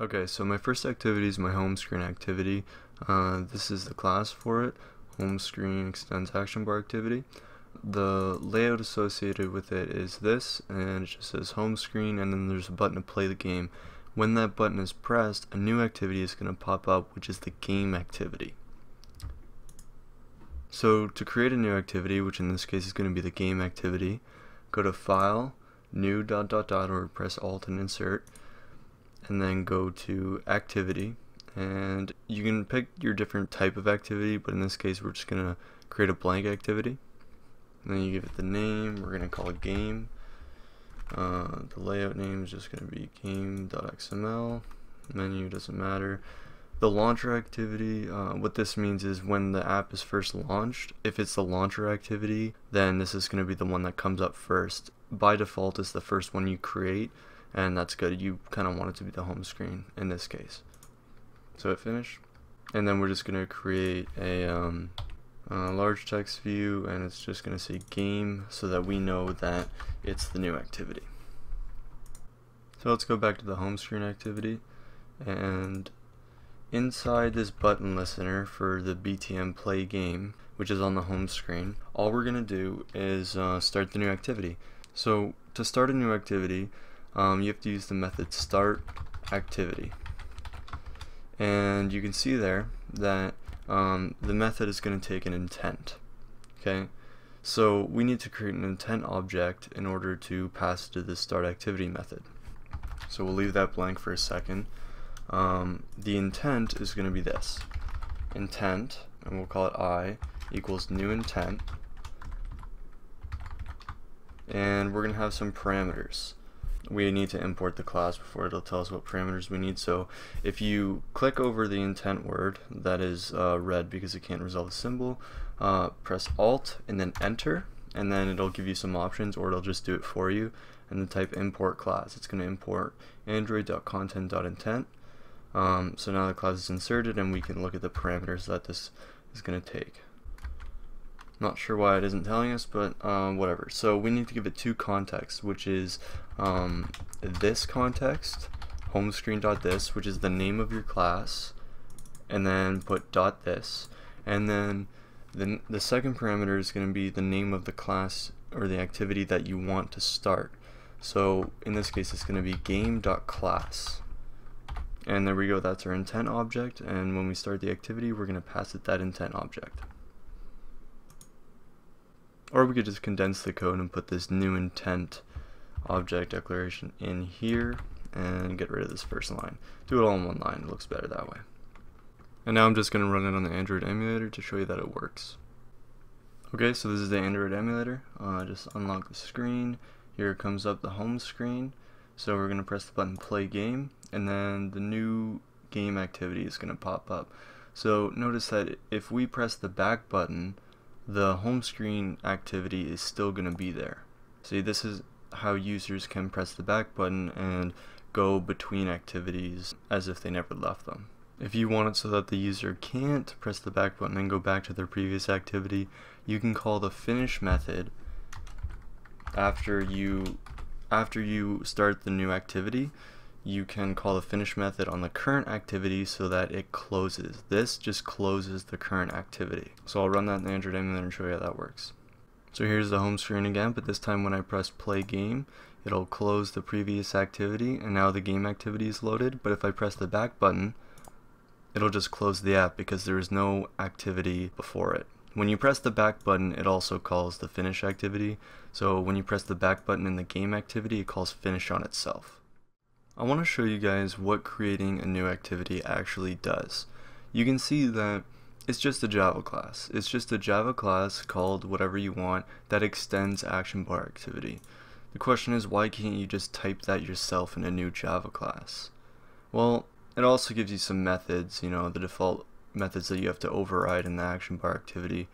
Okay, so my first activity is my home screen activity. Uh, this is the class for it, home screen extends action bar activity. The layout associated with it is this, and it just says home screen, and then there's a button to play the game. When that button is pressed, a new activity is going to pop up, which is the game activity. So to create a new activity, which in this case is going to be the game activity, go to File, New dot dot dot, or press Alt and Insert and then go to activity. And you can pick your different type of activity but in this case we're just gonna create a blank activity. And then you give it the name we're gonna call it game. Uh, the layout name is just gonna be game.xml menu doesn't matter. The launcher activity uh, what this means is when the app is first launched if it's the launcher activity then this is going to be the one that comes up first. By default it's the first one you create and that's good. You kind of want it to be the home screen in this case. So hit finish, and then we're just going to create a, um, a large text view, and it's just going to say game so that we know that it's the new activity. So let's go back to the home screen activity, and inside this button listener for the BTN play game, which is on the home screen, all we're going to do is uh, start the new activity. So to start a new activity, um, you have to use the method start activity. And you can see there that um, the method is going to take an intent okay? So we need to create an intent object in order to pass to the start activity method. So we'll leave that blank for a second. Um, the intent is going to be this. Intent and we'll call it i equals new intent. And we're going to have some parameters we need to import the class before it'll tell us what parameters we need. So if you click over the intent word that is uh, red because it can't resolve the symbol, uh, press Alt and then Enter, and then it'll give you some options, or it'll just do it for you. And then type import class. It's going to import android.content.intent. Um, so now the class is inserted, and we can look at the parameters that this is going to take. Not sure why it isn't telling us, but um, whatever. So we need to give it two contexts, which is um, this context, homescreen.this, which is the name of your class, and then put dot this, and then the, the second parameter is going to be the name of the class or the activity that you want to start. So in this case, it's going to be game.class. And there we go, that's our intent object, and when we start the activity, we're going to pass it that intent object. Or we could just condense the code and put this new intent object declaration in here and get rid of this first line. Do it all in one line, it looks better that way. And now I'm just going to run it on the Android emulator to show you that it works. Okay, so this is the Android emulator. Uh, just unlock the screen. Here comes up the home screen. So we're going to press the button play game and then the new game activity is going to pop up. So notice that if we press the back button, the home screen activity is still going to be there. See, this is how users can press the back button and go between activities as if they never left them. If you want it so that the user can't press the back button and go back to their previous activity, you can call the finish method after you after you start the new activity you can call the finish method on the current activity so that it closes. This just closes the current activity. So I'll run that in the Android emulator and show you how that works. So here's the home screen again, but this time when I press play game, it'll close the previous activity and now the game activity is loaded, but if I press the back button, it'll just close the app because there is no activity before it. When you press the back button, it also calls the finish activity. So when you press the back button in the game activity, it calls finish on itself. I want to show you guys what creating a new activity actually does. You can see that it's just a Java class. It's just a Java class called whatever you want that extends action bar activity. The question is why can't you just type that yourself in a new Java class? Well, it also gives you some methods, you know, the default methods that you have to override in the action bar activity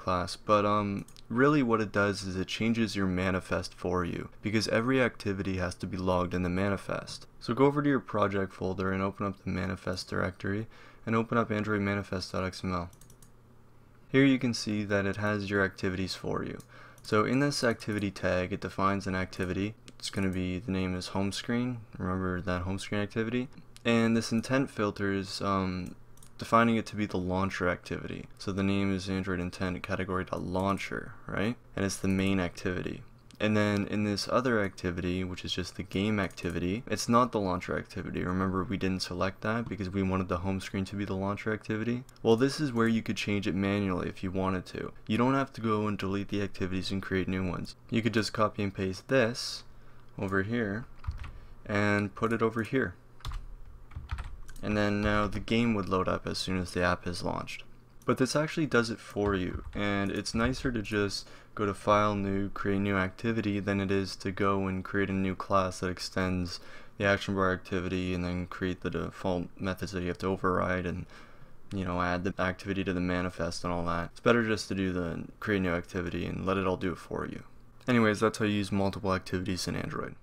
class, but um, really what it does is it changes your manifest for you, because every activity has to be logged in the manifest. So go over to your project folder and open up the manifest directory, and open up androidmanifest.xml. Here you can see that it has your activities for you. So in this activity tag, it defines an activity. It's going to be, the name is home screen. Remember that home screen activity. And this intent filter is um, defining it to be the launcher activity. So the name is Android intent category.launcher, right? And it's the main activity. And then in this other activity, which is just the game activity, it's not the launcher activity. Remember, we didn't select that because we wanted the home screen to be the launcher activity. Well, this is where you could change it manually if you wanted to. You don't have to go and delete the activities and create new ones. You could just copy and paste this over here and put it over here. And then now the game would load up as soon as the app is launched. But this actually does it for you, and it's nicer to just go to File, New, Create New Activity than it is to go and create a new class that extends the action bar activity and then create the default methods that you have to override and you know add the activity to the manifest and all that. It's better just to do the create new activity and let it all do it for you. Anyways, that's how you use multiple activities in Android.